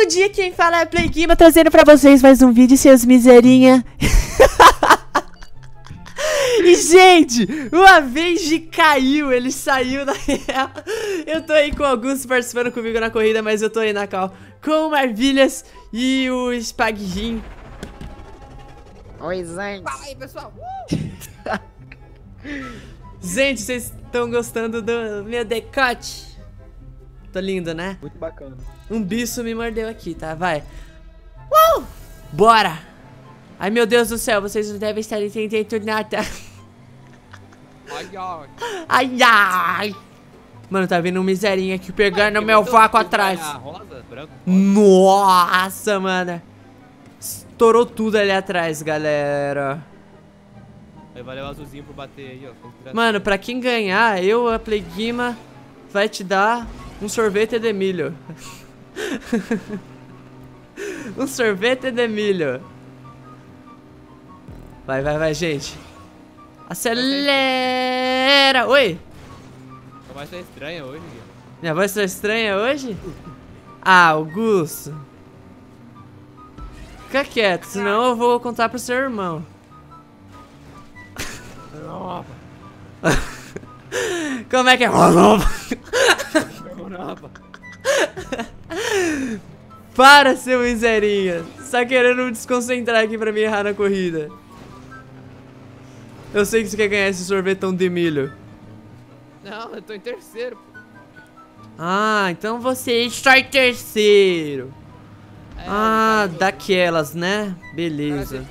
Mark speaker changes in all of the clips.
Speaker 1: Bom dia, quem fala é a Play Guima, trazendo pra vocês mais um vídeo, seus miserinha. e, gente, uma vez de caiu, ele saiu da real. Eu tô aí com o Augusto participando comigo na corrida, mas eu tô aí na cal com o Marvilhas e o Spaghin.
Speaker 2: Oi, gente.
Speaker 3: Fala aí, pessoal.
Speaker 1: Gente, vocês estão gostando do meu decote? Tô lindo, né?
Speaker 2: Muito bacana.
Speaker 1: Um bicho me mordeu aqui, tá? Vai. Uh! Bora! Ai, meu Deus do céu, vocês não devem estar entendendo nada.
Speaker 3: Ai, ai.
Speaker 1: Ai, ai! Mano, tá vindo um miserinho aqui pegando meu vácuo atrás.
Speaker 3: Rosa, branco.
Speaker 1: Nossa, mano. Estourou tudo ali atrás, galera.
Speaker 3: Aí vai levar o azulzinho pra bater aí, ó.
Speaker 1: Mano, pra quem ganhar, eu, a Plaguima, vai te dar um sorvete de milho. um sorvete de milho. Vai, vai, vai, gente. Acelera! Oi!
Speaker 3: A voz tá estranha hoje, Gui.
Speaker 1: Minha voz tá estranha hoje? Ah, Augusto. Fica quieto, senão eu vou contar pro seu irmão. Como é que é? Para, seu miserinha. Você tá querendo me desconcentrar aqui pra me errar na corrida. Eu sei que você quer ganhar esse sorvetão de milho.
Speaker 3: Não, eu tô em terceiro, pô.
Speaker 1: Ah, então você está em terceiro.
Speaker 3: É,
Speaker 1: Ah, daquelas, né? Beleza.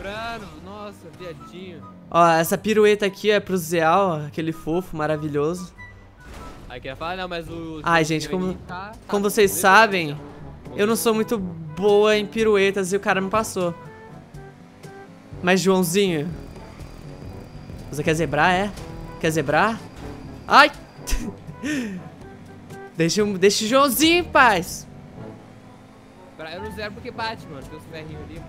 Speaker 3: nossa, viadinho.
Speaker 1: Ó, essa pirueta aqui é pro Zeal, aquele fofo, maravilhoso.
Speaker 3: Aí quer falar, não, mas o...
Speaker 1: Ai, gente, como-
Speaker 3: tá- tá-
Speaker 1: Como vocês sabem,
Speaker 3: já.
Speaker 1: eu não sou muito boa em piruetas e o cara me passou. Mas, Joãozinho... Você quer zebrar, é? Quer zebrar? Ai! deixa, o- deixa o Joãozinho em paz.
Speaker 3: Eu não zero porque bate, mano. Tem os ferrinhos ali.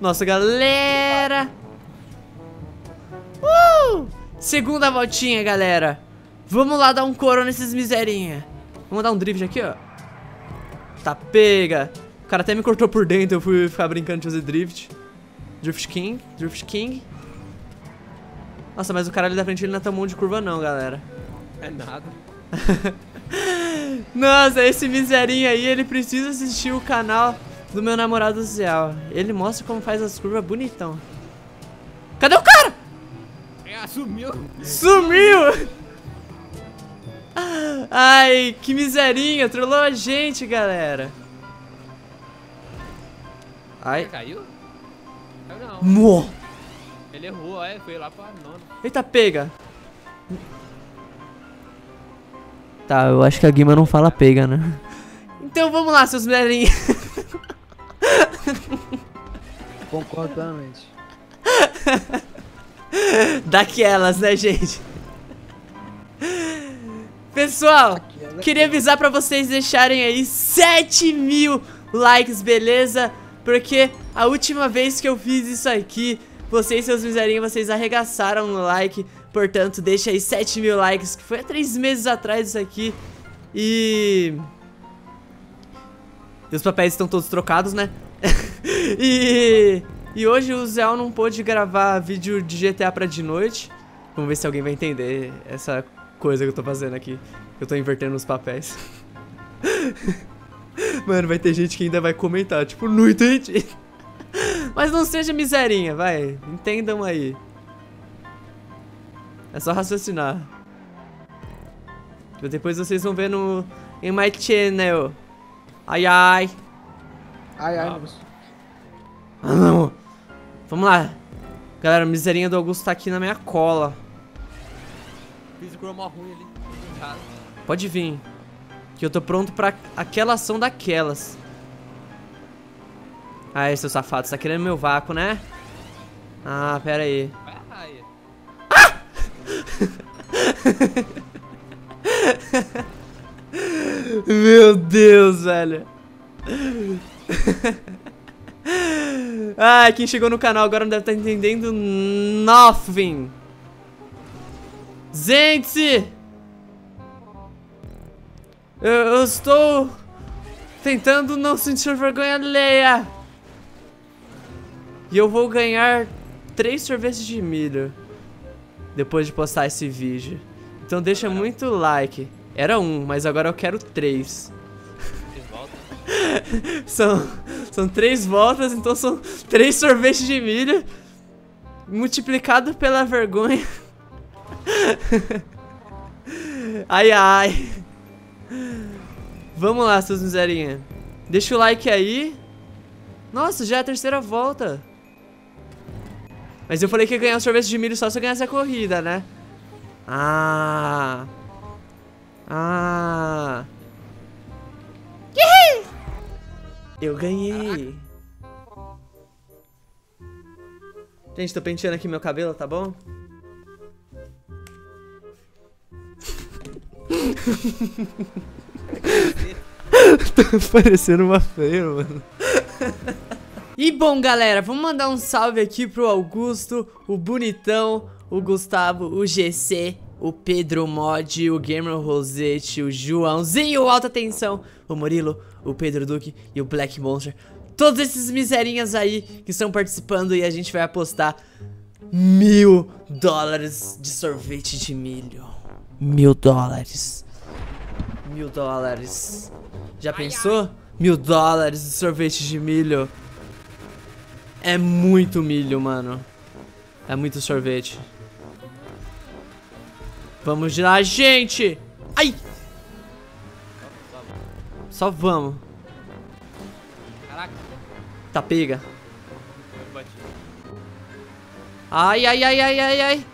Speaker 1: Nossa, galera! Uh! Segunda voltinha, galera. Vamos lá dar um coro nesses miserinha. Vamos dar um drift aqui, ó. Tá pega. O cara até me cortou por dentro, eu fui ficar brincando de fazer drift. Drift King, Drift King. Nossa, mas o cara ali da frente ele não é tão bom de curva não, galera.
Speaker 3: É nada.
Speaker 1: Nossa, esse miserinho aí, ele precisa assistir o canal do meu namorado Zéu. Ele mostra como faz as curvas bonitão. Cadê o cara?
Speaker 3: Ah, sumiu.
Speaker 1: Sumiu! Ai, que miserinha, trollou a gente, galera. Ai,
Speaker 3: Caiu? Caiu não. Ele errou, é, foi lá pra nona.
Speaker 1: Eita, pega. Tá, eu acho que a Guima não fala pega, né? Então vamos lá, seus miserinhos.
Speaker 2: Concordo plenamente.
Speaker 1: Daquelas, né, gente? Pessoal, queria avisar pra vocês deixarem aí 7 mil likes, beleza? Porque a última vez que eu fiz isso aqui, vocês, seus miserinhos, vocês arregaçaram no like. Portanto, deixa aí 7 mil likes, que foi há 3 meses atrás isso aqui. E... E os papéis estão todos trocados, né? e... E hoje o Zé não pôde gravar vídeo de GTA pra de noite. Vamos ver se alguém vai entender essa coisa que eu tô fazendo aqui. Eu tô invertendo os papéis. Mano, vai ter gente que ainda vai comentar, tipo, não entendi. Mas não seja miserinha, vai. Entendam aí. É só raciocinar. Depois vocês vão ver no em my channel. Ai ai.
Speaker 2: Ai, ai,
Speaker 3: Ah.
Speaker 1: Ah, não. Vamos lá. Galera, a miserinha do Augusto tá aqui na minha cola.
Speaker 3: Fiz o ruim ali.
Speaker 1: Pode vir. Que eu tô pronto pra aquela ação daquelas. Aí, seu safado, você tá querendo meu vácuo, né? Ah, pera aí.
Speaker 3: Vai a raia.
Speaker 1: Meu Deus, velho. Ah, quem chegou no canal agora não deve estar entendendo nothing. Gente! Eu, eu estou tentando não sentir vergonha alheia. E eu vou ganhar três sorvetes de milho depois de postar esse vídeo. Então deixa muito like. Era um, mas agora eu quero três. São, são três voltas, então são três sorvetes de milho multiplicado pela vergonha. Ai, ai. Vamos lá, seus miserinha. Deixa o like aí. Nossa, já é a terceira volta. Mas eu falei que ia ganhar um sorvete de milho só se eu ganhasse a corrida, né? Ah. Ah. Eu ganhei. Gente, tô penteando aqui meu cabelo, tá bom? tá parecendo uma feia, mano. E bom, galera, vamos mandar um salve aqui pro Augusto, o Bonitão, o Gustavo, o GC, o Pedro Mod, o Gamer Rosete, o Joãozinho, o Alta Tensão, o Murilo, o Pedro Duque e o Black Monster. Todos esses miserinhas aí que estão participando e a gente vai apostar mil dólares de sorvete de milho. Mil dólares. Mil dólares. Já pensou? Mil dólares de sorvete de milho. É muito milho, mano. É muito sorvete. Vamos lá, gente! Ai! Só vamos.
Speaker 3: Caraca,
Speaker 1: Tá pega. Ai, ai, ai, ai, ai, ai.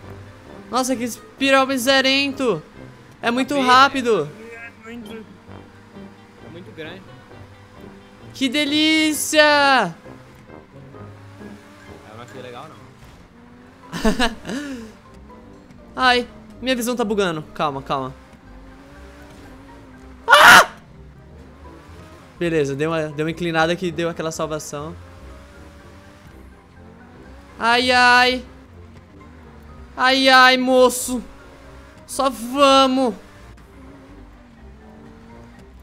Speaker 1: Nossa, que espiral miserento. É muito
Speaker 3: pega.
Speaker 1: rápido.
Speaker 3: É muito grande.
Speaker 1: Que delícia!
Speaker 3: Eu não achei legal, não.
Speaker 1: Ai, minha visão tá bugando. Calma, calma. Ah! Beleza, deu uma, deu uma inclinada que deu aquela salvação. Ai, ai. Ai, ai, moço. Só vamos.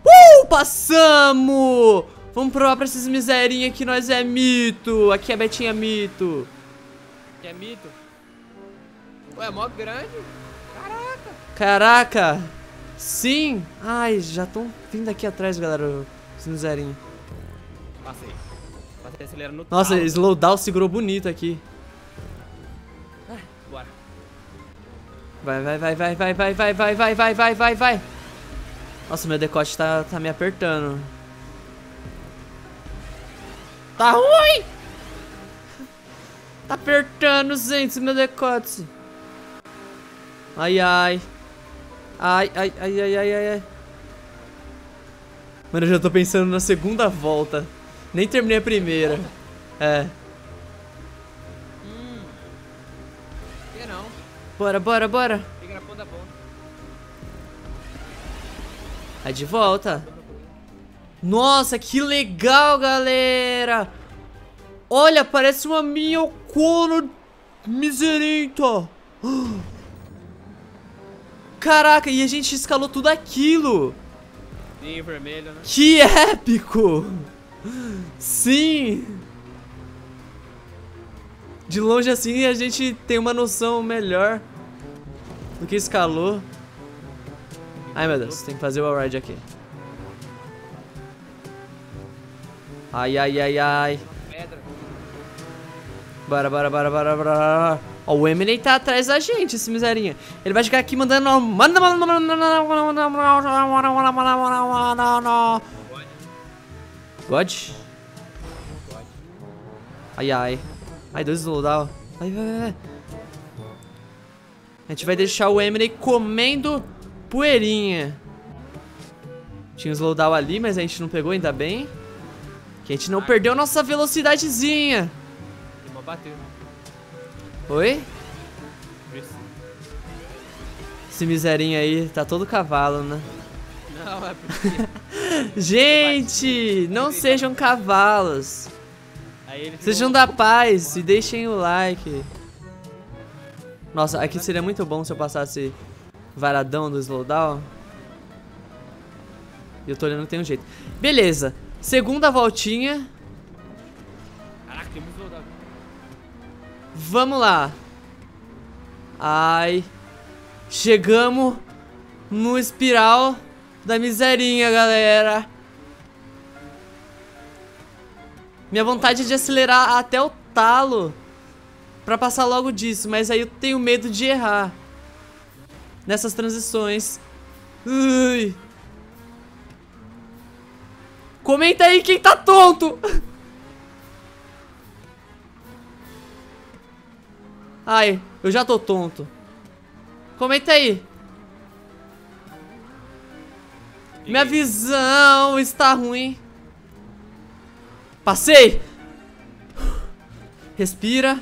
Speaker 1: Uh, passamos! Vamos provar pra esses miserinha que nós é mito. Aqui é Betinha mito.
Speaker 3: É mito. Ué, é mó grande. Caraca.
Speaker 1: Sim! Ai, já estão vindo aqui atrás, galera. Os miserinhos.
Speaker 3: Passei. Passei acelerando no
Speaker 1: Nossa,
Speaker 3: talo.
Speaker 1: slowdown segurou bonito aqui.
Speaker 3: Bora.
Speaker 1: Vai, vai, vai, vai, vai, vai, vai, vai, vai, vai, vai, vai, vai. Nossa, meu decote tá, tá me apertando. Tá ruim! Tá apertando, gente, meu decote. Ai, ai. Ai, ai, ai, ai, ai, ai, ai. Mano, eu já tô pensando na segunda volta. Nem terminei a primeira. É.
Speaker 3: Hum. Que não.
Speaker 1: Bora, bora, bora.
Speaker 3: Fica na ponta.
Speaker 1: Aí de volta. Nossa, que legal, galera. Olha, parece uma minhocona miserenta. Caraca, e a gente escalou tudo aquilo.
Speaker 3: Sim, vermelho, né?
Speaker 1: Que épico. Sim. De longe assim a gente tem uma noção melhor do que escalou. Ai meu Deus, tem que fazer o ride aqui. Ai, ai, ai, ai. Bora, bora, bora, bora, bora. Ó, o Emily tá atrás da gente, esse miserinha. Ele vai chegar aqui mandando. Manda, manda, manda, manda. God? Ai, ai. Ai, dois slowdown. Vai, vai, vai. A gente vai deixar o Emily comendo poeirinha. Tinha um slowdown ali, mas a gente não pegou, ainda bem. Que a gente não perdeu nossa velocidadezinha.
Speaker 3: Irmão bateu.
Speaker 1: Oi? Esse miserinho aí tá todo cavalo, né?
Speaker 3: Não, é porque.
Speaker 1: Gente, não sejam cavalos. Sejam da paz e deixem o like. Nossa, aqui seria muito bom se eu passasse varadão do slowdown. E eu tô olhando que tem um jeito. Beleza. Segunda voltinha. Vamos lá. Ai. Chegamos no espiral da miserinha, galera. Minha vontade é de acelerar até o talo pra passar logo disso, mas aí eu tenho medo de errar nessas transições. Ui. Comenta aí quem tá tonto. Ai, eu já tô tonto. Comenta aí. Minha visão está ruim. Passei. Respira.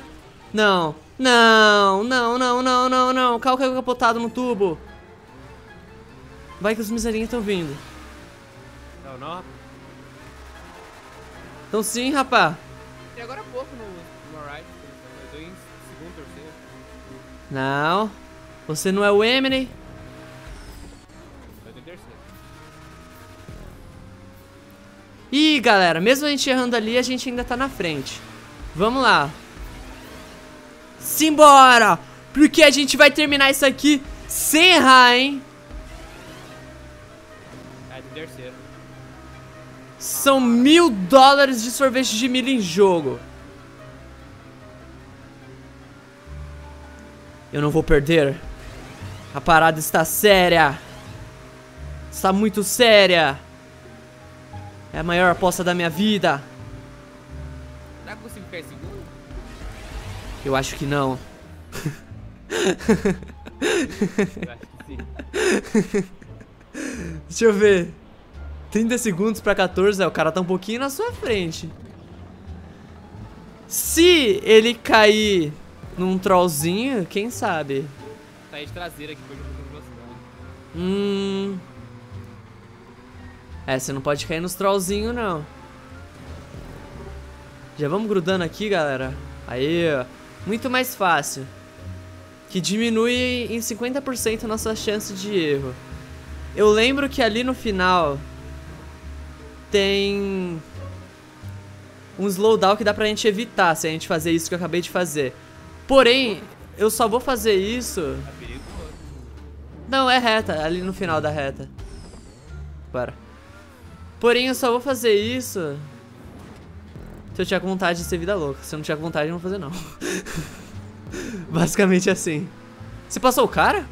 Speaker 1: Não. Não, não, não, não, não, não. Carro caiu capotado no tubo. Vai que os miserinhos estão vindo.
Speaker 3: Não, não.
Speaker 1: Então sim, rapá.
Speaker 3: E agora há pouco no, no Ride. Segundo, terceiro.
Speaker 1: Não. Você não é o Eminem.
Speaker 3: Eu terceiro.
Speaker 1: Ih, galera, mesmo a gente errando ali, a gente ainda tá na frente. Vamos lá. Simbora! Porque a gente vai terminar isso aqui sem errar, hein?
Speaker 3: Ah, terceiro.
Speaker 1: São mil dólares de sorvete de milho em jogo. Eu não vou perder. A parada está séria. Está muito séria. É a maior aposta da minha vida.
Speaker 3: Será que eu consigo ficar em segundo?
Speaker 1: Eu acho que não.
Speaker 3: Eu acho que sim.
Speaker 1: Deixa eu ver. 30 segundos pra 14, é, o cara tá um pouquinho na sua frente. Se ele cair num trollzinho, quem sabe?
Speaker 3: Tá aí de traseira aqui, perde um pouco de velocidade.
Speaker 1: Hum. É, você não pode cair nos trollzinhos, não. Já vamos grudando aqui, galera. Aí, ó. Muito mais fácil. Que diminui em 50% a nossa chance de erro. Eu lembro que ali no final tem um slowdown que dá pra gente evitar se a gente fazer isso que eu acabei de fazer. Porém, eu só vou fazer isso
Speaker 3: perigoso.
Speaker 1: não, é reta, ali no final da reta. Bora. Porém, eu só vou fazer isso se eu tiver vontade de ser vida louca. Se eu não tiver vontade, eu não vou fazer não. Basicamente assim. Você passou o cara?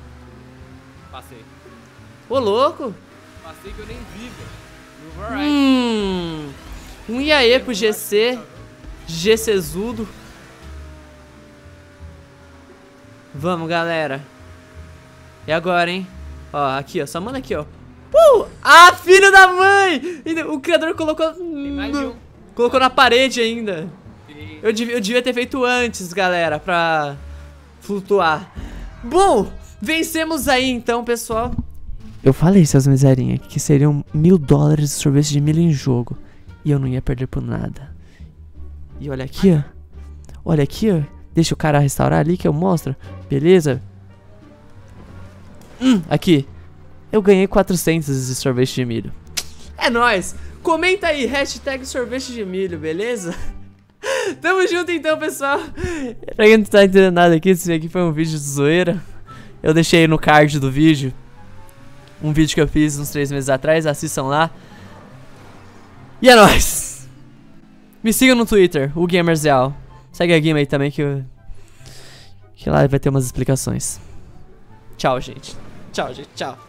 Speaker 3: Passei.
Speaker 1: Ô, louco.
Speaker 3: Passei que eu nem vi, velho.
Speaker 1: Hum. Um IAE pro GC. GCzudo. Vamos, galera. E agora, hein? Ó, aqui, ó. Só manda aqui, ó. Uh! Ah, filho da mãe! O criador colocou...
Speaker 3: Tem mais de um.
Speaker 1: Colocou na parede ainda.
Speaker 3: Sim.
Speaker 1: Eu devia, eu devia ter feito antes, galera, pra flutuar. Bom, vencemos aí então, pessoal. Eu falei, seus miserinha, que seriam mil dólares de sorvete de milho em jogo. E eu não ia perder por nada. E olha aqui, ó. Olha aqui, ó. Deixa o cara restaurar ali que eu mostro. Beleza? Hum, aqui. Eu ganhei 400 de sorvete de milho. É nóis! Comenta aí, hashtag sorvete de milho, beleza? Tamo junto então, pessoal. Pra quem não tá entendendo nada aqui, esse aqui foi um vídeo de zoeira. Eu deixei no card do vídeo. Um vídeo que eu fiz uns três meses atrás, assistam lá. E é nóis! Me sigam no Twitter, o Gamerzeal. Segue a Game aí também que, que lá vai ter umas explicações. Tchau, gente. Tchau, gente. Tchau.